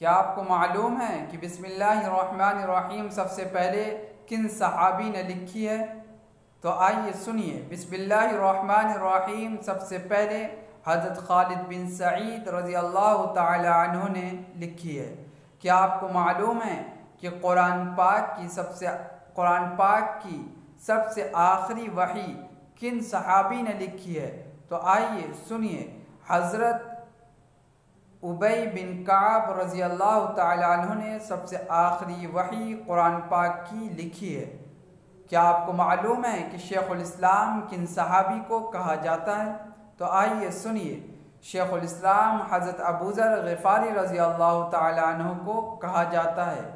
کیا آپ کو معلوم ہے کہ بسم اللہ الرحمن الرحیم سب سے پہلے کن صحابی نے لکھی ہے؟ تو آئیے سنیے۔ بسم اللہ الرحمن الرحیم سب سے پہلے حضرت خالد بن سعید رضی اللہ تعالی عنہ نے لکھی ہے۔ کیا آپ کو معلوم ہے کہ قرآن پاک کی سب سے، قرآن پاک کی سب سے آخری وحی کن صحابی نے لکھی ہے؟ تو آئیے سنیے۔ حضرت عبی بن کعب رضی اللہ تعالی عنہ نے سب سے آخری وحی قرآن پاک کی لکھی ہے۔ کیا آپ کو معلوم ہے کہ شیخ الاسلام کن صحابی کو کہا جاتا ہے؟ تو آئیے سنیے۔ شیخ الاسلام حضرت ابوذر غفاری رضی اللہ تعالی عنہ کو کہا جاتا ہے۔